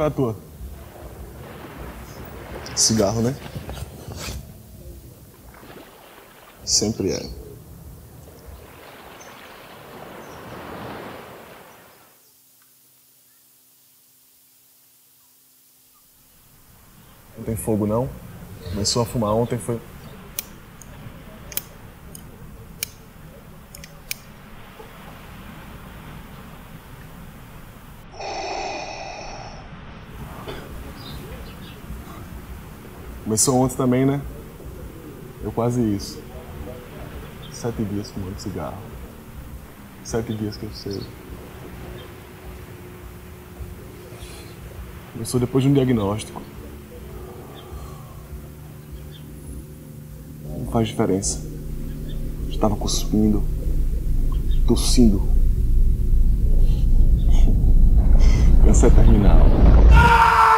Qual é a tua? Cigarro, né? Sempre é. Não tem fogo não? Começou a fumar ontem, foi. Começou ontem também, né? Eu quase isso. Sete dias fumando cigarro. Sete dias que eu sei. Começou depois de um diagnóstico. Não faz diferença. Estava cuspindo, tossindo. Câncer terminal. Ou.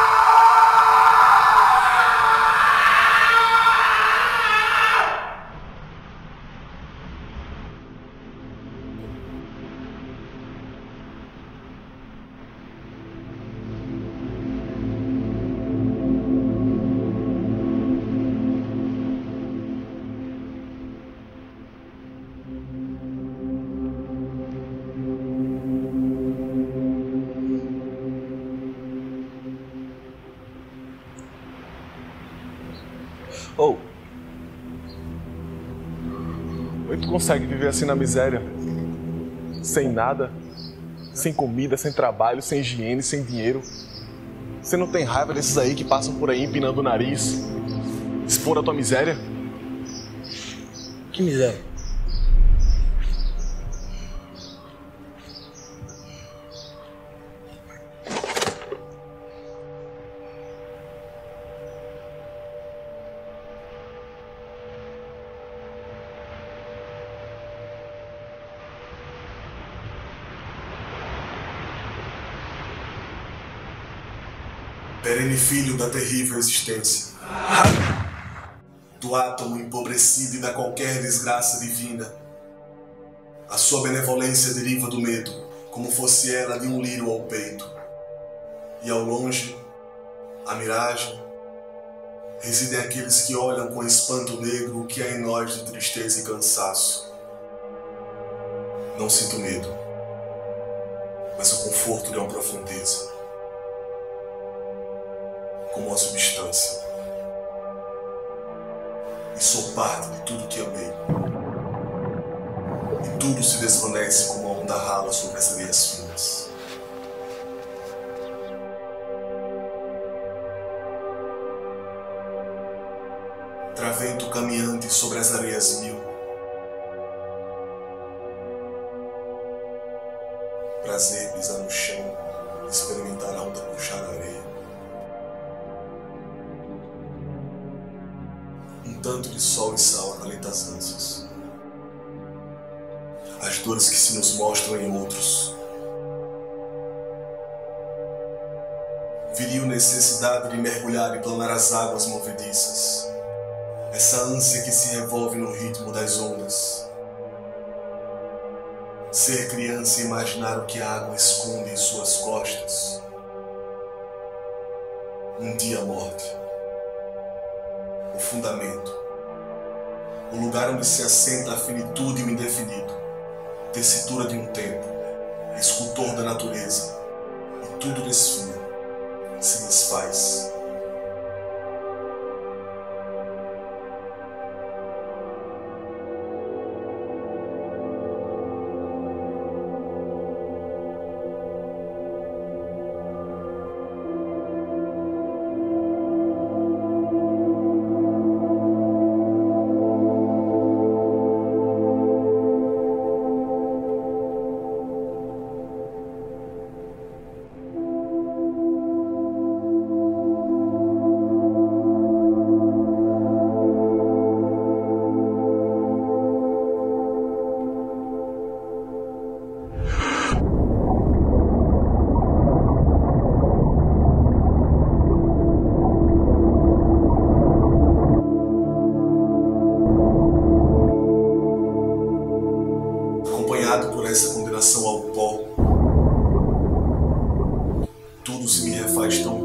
Consegue viver assim na miséria? Sem nada, sem comida, sem trabalho, sem higiene, sem dinheiro. Você não tem raiva desses aí que passam por aí empinando o nariz, expondo a tua miséria? Que miséria. Perene filho da terrível existência. Do átomo empobrecido e da qualquer desgraça divina. A sua benevolência deriva do medo, como fosse ela de um lírio ao peito. E ao longe, a miragem, residem aqueles que olham com espanto negro o que há em nós de tristeza e cansaço. Não sinto medo, mas o conforto de uma profundeza como uma substância. E sou parte de tudo que amei. E tudo se desvanece como uma onda rala sobre as areias finas. Travento caminhante sobre as areias mil. Prazer pisar no chão, experimentar a onda puxar a areia. Tanto de sol e sal acalenta as ânsias. As dores que se nos mostram em outros. Viril necessidade de mergulhar e planar as águas movediças. Essa ânsia que se revolve no ritmo das ondas. Ser criança e imaginar o que a água esconde em suas costas. Um dia a morte o fundamento, o lugar onde se assenta a finitude e o indefinido, tessitura de um tempo, escultor da natureza, e tudo desfia, se desfaz.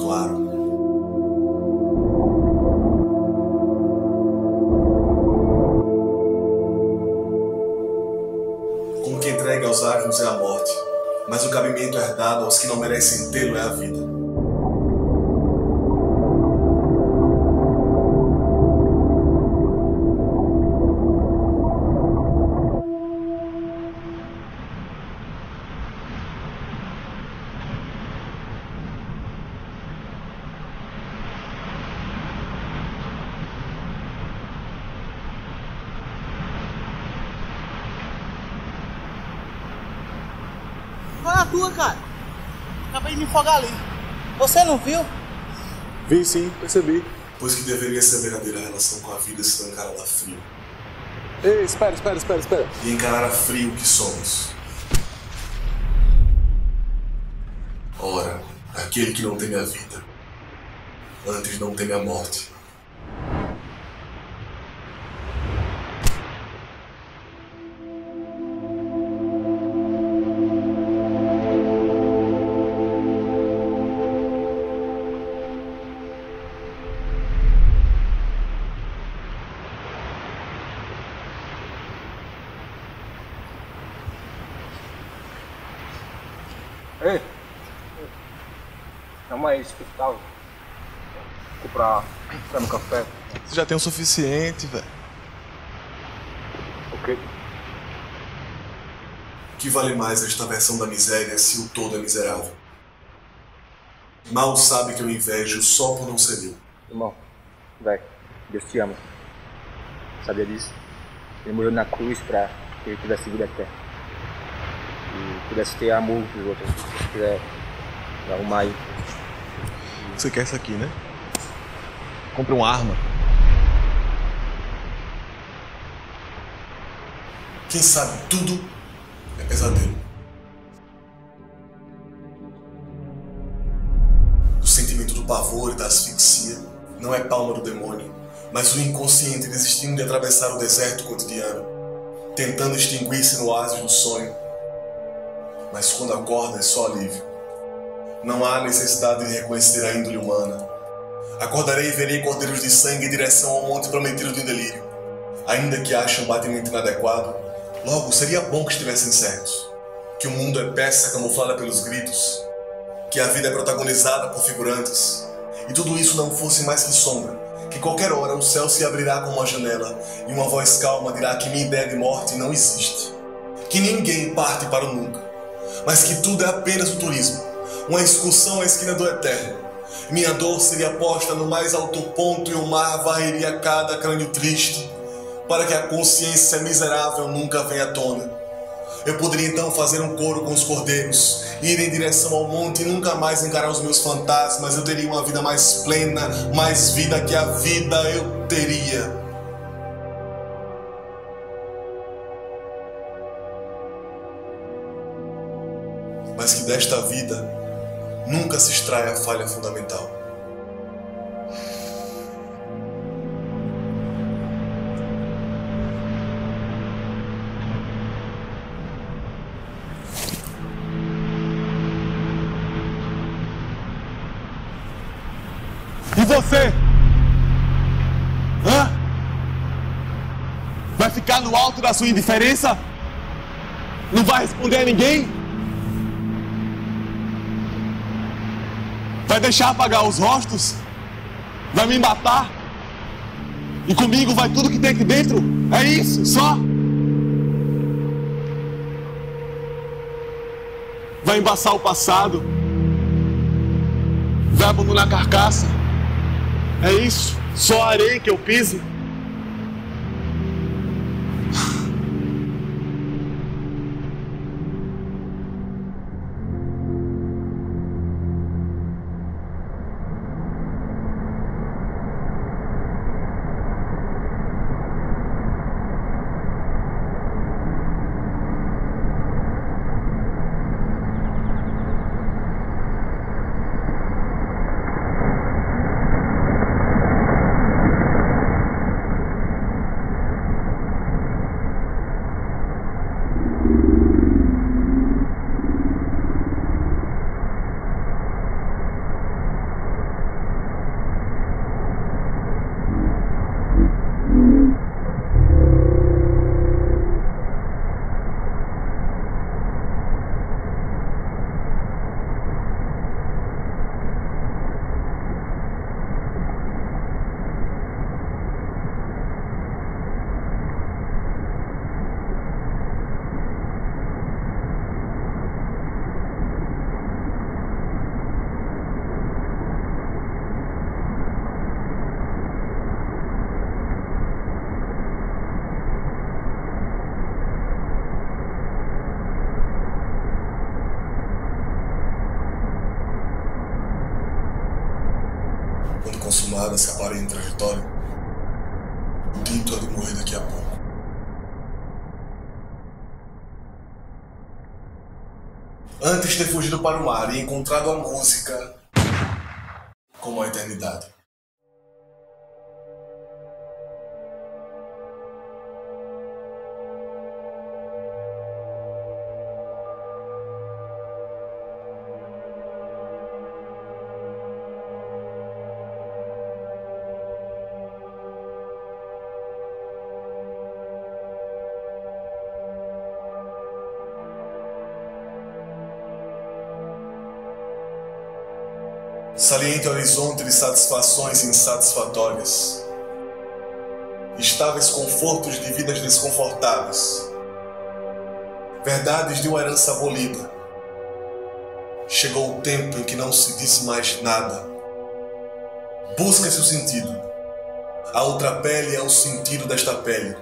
claro. Como que entrega aos ágimos é a morte, mas o cabimento é herdado aos que não merecem tê-lo é a vida. Tua, cara? Acabei de me afogar ali. Você não viu? Vi sim, percebi. Pois que deveria ser a verdadeira relação com a vida se não encará-la frio. Ei, espera, espera, espera, espera. E encarar a frio que somos. Ora, aquele que não teme a vida, antes não teme a morte. Ei! Chama aí hospital. Comprar comprar um café. Você já tem o suficiente, velho. Ok. Que vale mais esta versão da miséria se o todo é miserável? Mal sabe que eu invejo só por não ser eu. Irmão, vai. Deus te ama. Sabia disso? Ele morreu na cruz pra que ele tivesse vida eterna. E pudesse ter amor pros outros. Se quiser arrumar aí. Você quer isso aqui, né? Compre uma arma. Quem sabe tudo é pesadelo. O sentimento do pavor e da asfixia não é palma do demônio, mas o inconsciente desistindo de atravessar o deserto cotidiano, tentando extinguir-se no oásis do sonho. Mas quando acorda é só alívio. Não há necessidade de reconhecer a índole humana. Acordarei e verei cordeiros de sangue em direção ao monte prometido do delírio. Ainda que achem um batimento inadequado, logo seria bom que estivessem certos. Que o mundo é peça camuflada pelos gritos, que a vida é protagonizada por figurantes, e tudo isso não fosse mais que sombra, que qualquer hora o céu se abrirá como uma janela e uma voz calma dirá que minha ideia de morte não existe, que ninguém parte para o nunca, mas que tudo é apenas um turismo, uma excursão à esquina do eterno. Minha dor seria posta no mais alto ponto e o mar varreria cada crânio triste, para que a consciência miserável nunca venha à tona. Eu poderia então fazer um coro com os cordeiros, ir em direção ao monte e nunca mais encarar os meus fantasmas. Eu teria uma vida mais plena, mais vida que a vida eu teria. Mas que desta vida nunca se extrai a falha fundamental. E você? Hã? Vai ficar no alto da sua indiferença? Não vai responder a ninguém? Vai deixar apagar os rostos? Vai me matar? E comigo vai tudo que tem aqui dentro? É isso, só? Vai embaçar o passado? Vai abandonar a carcaça? É isso? Só areia que eu pise? Consumada se em trajetória, o dito há de morrer daqui a pouco. Antes ter fugido para o mar e encontrado a música como a eternidade. Saliente horizonte de satisfações insatisfatórias, estáveis confortos de vidas desconfortáveis, verdades de uma herança abolida. Chegou o tempo em que não se disse mais nada. Busca-se o sentido. A outra pele é o sentido desta pele.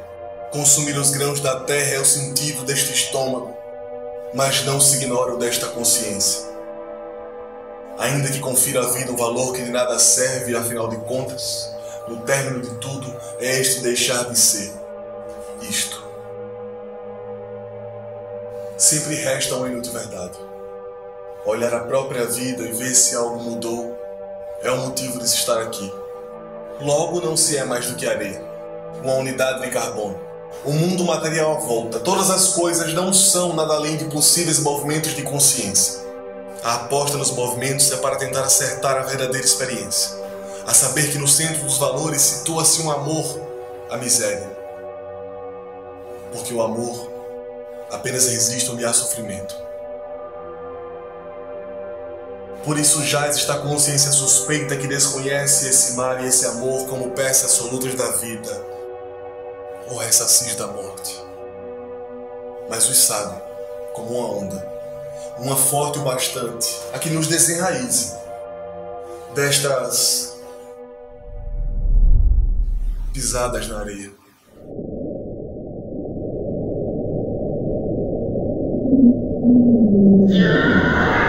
Consumir os grãos da terra é o sentido deste estômago, mas não se ignora o desta consciência ainda que confira à vida um valor que de nada serve, afinal de contas, no término de tudo, é este deixar de ser isto. Sempre resta uma inútil verdade. Olhar a própria vida e ver se algo mudou é o motivo de se estar aqui. Logo não se é mais do que areia, uma unidade de carbono. O mundo material volta, todas as coisas não são nada além de possíveis movimentos de consciência. A aposta nos movimentos é para tentar acertar a verdadeira experiência, a saber que no centro dos valores situa-se um amor à miséria. Porque o amor apenas resiste onde há sofrimento. Por isso jaz esta consciência suspeita que desconhece esse mar e esse amor como peças absolutas da vida, ou ressassis da morte. Mas os sabe como uma onda uma forte o bastante, a que nos desenraize destas pisadas na areia. Yeah.